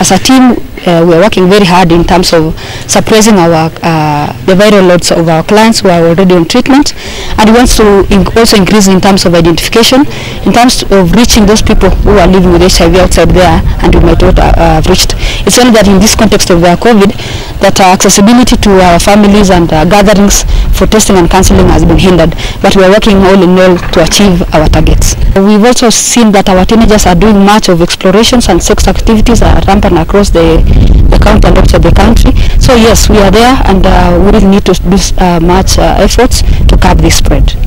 as a team, uh, we are working very hard in terms of suppressing our uh, the viral loads of our clients who are already on treatment, and we want to also increase in terms of identification, in terms of reaching those people who are living with HIV outside there and we might not have reached. It's only that in this context of uh, COVID, that uh, accessibility to our families and uh, gatherings for testing and counseling has been hindered, but we are working all in all to achieve our targets. We've also seen that our teenagers are doing much of explorations and sex activities are rampant across the, the county and outside the country. So yes, we are there and uh, we really need to do uh, much uh, efforts curb this spread.